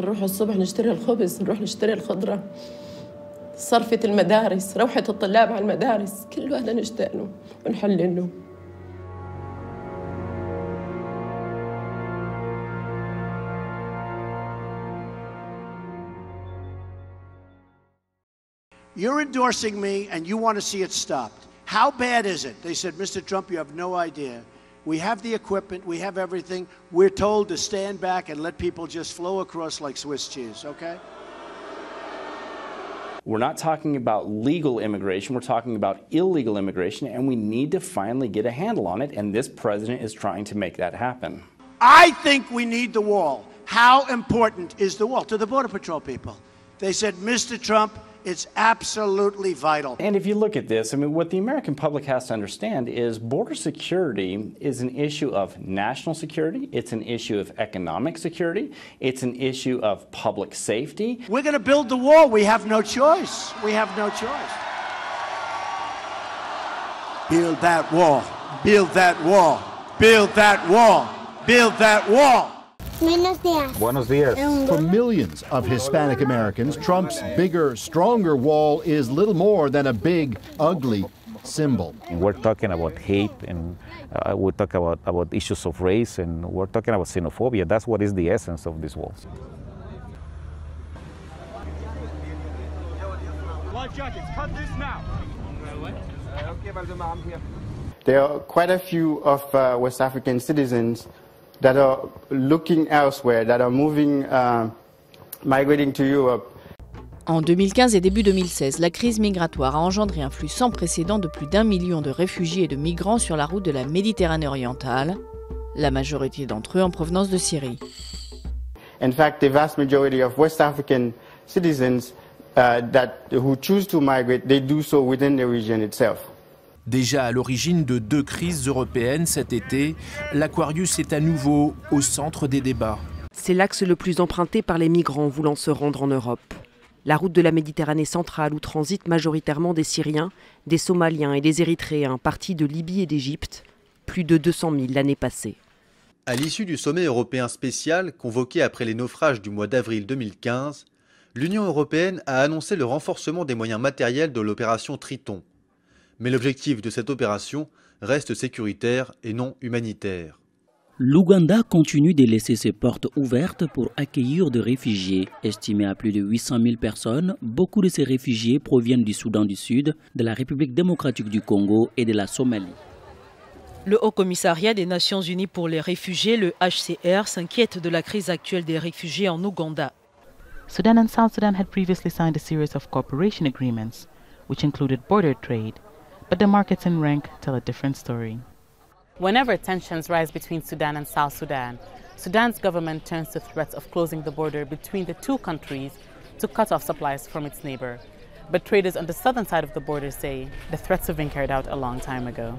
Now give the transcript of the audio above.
نروح الصبح نشتري الخبز نروح نشتري الخضرة صرفة المدارس روحة الطلاب على المدارس كل هذا نشتاق له ونحلل له You're endorsing me and you want to see it stopped. How bad is it? They said, Mr. Trump, you have no idea. We have the equipment, we have everything. We're told to stand back and let people just flow across like Swiss cheese, okay? We're not talking about legal immigration, we're talking about illegal immigration, and we need to finally get a handle on it, and this president is trying to make that happen. I think we need the wall. How important is the wall? To the Border Patrol people. They said, Mr. Trump, it's absolutely vital. And if you look at this, I mean, what the American public has to understand is border security is an issue of national security, it's an issue of economic security, it's an issue of public safety. We're going to build the wall. We have no choice. We have no choice. Build that wall. Build that wall. Build that wall. Build that wall. Buenos días. Buenos dias. For millions of Hispanic Americans, Trump's bigger, stronger wall is little more than a big, ugly symbol. We're talking about hate and uh, we talk about, about issues of race and we're talking about xenophobia. That's what is the essence of these walls. Life jackets, cut this now. There are quite a few of uh, West African citizens that are looking elsewhere, that are moving, uh, migrating to Europe. En 2015 et début 2016, la crise migratoire a engendré un flux sans précédent de plus d'un million de réfugiés et de migrants sur la route de la Méditerranée orientale, la majorité d'entre eux en provenance de Syrie. In fact, the vast majority of West African citizens uh, that, who choose to migrate, they do so within the region itself. Déjà à l'origine de deux crises européennes cet été, l'Aquarius est à nouveau au centre des débats. C'est l'axe le plus emprunté par les migrants voulant se rendre en Europe. La route de la Méditerranée centrale où transitent majoritairement des Syriens, des Somaliens et des Érythréens partis de Libye et d'Égypte, plus de 200 000 l'année passée. À l'issue du sommet européen spécial convoqué après les naufrages du mois d'avril 2015, l'Union européenne a annoncé le renforcement des moyens matériels de l'opération Triton. Mais l'objectif de cette opération reste sécuritaire et non humanitaire. L'Ouganda continue de laisser ses portes ouvertes pour accueillir des réfugiés. Estimés à plus de 800 000 personnes, beaucoup de ces réfugiés proviennent du Soudan du Sud, de la République démocratique du Congo et de la Somalie. Le Haut Commissariat des Nations Unies pour les réfugiés, le HCR, s'inquiète de la crise actuelle des réfugiés en Ouganda. Sudan and South Sudan had previously signed a series of cooperation agreements, which included border trade, but the markets in Renk tell a different story. Whenever tensions rise between Sudan and South Sudan, Sudan's government turns to threats of closing the border between the two countries to cut off supplies from its neighbor. But traders on the southern side of the border say the threats have been carried out a long time ago.